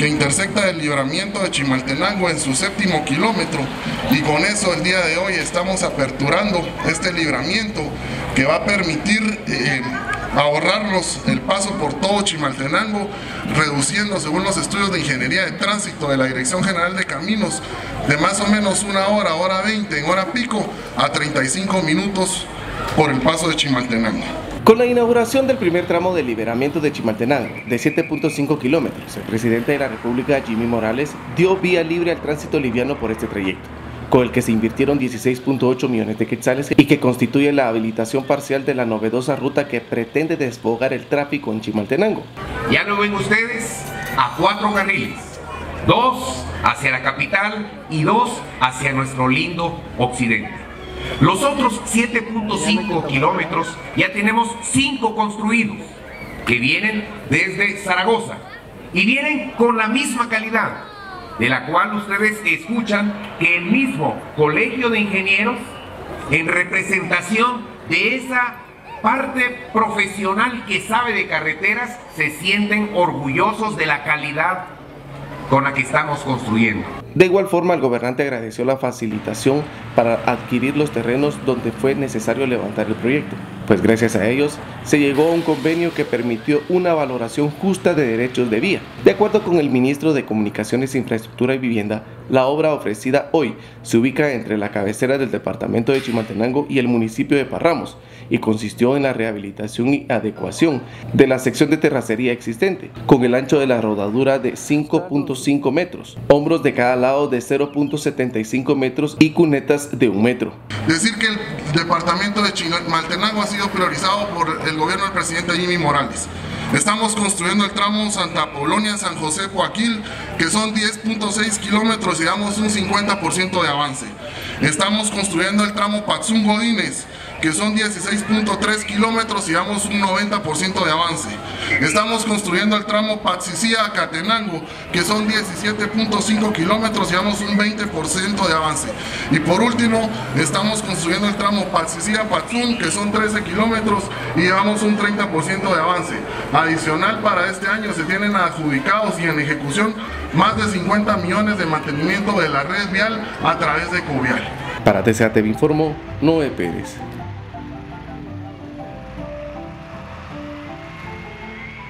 que intersecta el libramiento de Chimaltenango en su séptimo kilómetro y con eso el día de hoy estamos aperturando este libramiento que va a permitir eh, ahorrarlos el paso por todo Chimaltenango, reduciendo, según los estudios de ingeniería de tránsito de la Dirección General de Caminos, de más o menos una hora, hora 20, en hora pico, a 35 minutos por el paso de Chimaltenango. Con la inauguración del primer tramo de liberamiento de Chimaltenango, de 7.5 kilómetros, el presidente de la República, Jimmy Morales, dio vía libre al tránsito liviano por este trayecto con el que se invirtieron 16.8 millones de quetzales y que constituye la habilitación parcial de la novedosa ruta que pretende desbogar el tráfico en Chimaltenango. Ya lo ven ustedes a cuatro carriles, dos hacia la capital y dos hacia nuestro lindo occidente. Los otros 7.5 kilómetros ya tenemos cinco construidos que vienen desde Zaragoza y vienen con la misma calidad de la cual ustedes escuchan que el mismo Colegio de Ingenieros, en representación de esa parte profesional que sabe de carreteras, se sienten orgullosos de la calidad con la que estamos construyendo. De igual forma, el gobernante agradeció la facilitación para adquirir los terrenos donde fue necesario levantar el proyecto, pues gracias a ellos se llegó a un convenio que permitió una valoración justa de derechos de vía. De acuerdo con el ministro de Comunicaciones, Infraestructura y Vivienda, la obra ofrecida hoy se ubica entre la cabecera del departamento de Chimaltenango y el municipio de Parramos y consistió en la rehabilitación y adecuación de la sección de terracería existente, con el ancho de la rodadura de 5.5 metros, hombros de cada lado de 0.75 metros y cunetas de un metro. Decir que el departamento de Chimaltenango ha sido priorizado por el gobierno del presidente Jimmy Morales. Estamos construyendo el tramo Santa Polonia, San José, Coaquil, que son 10.6 kilómetros y damos un 50% de avance. Estamos construyendo el tramo Patzún Godínez, que son 16.3 kilómetros y damos un 90% de avance. Estamos construyendo el tramo Patzicía Catenango, que son 17.5 kilómetros y damos un 20% de avance. Y por último, estamos construyendo el tramo Patzicía Patzún, que son 13 kilómetros y llevamos un 30% de avance. Adicional para este año se tienen adjudicados y en ejecución más de 50 millones de mantenimiento de la red vial a través de Covial. Para TCATV informó Noé Pérez.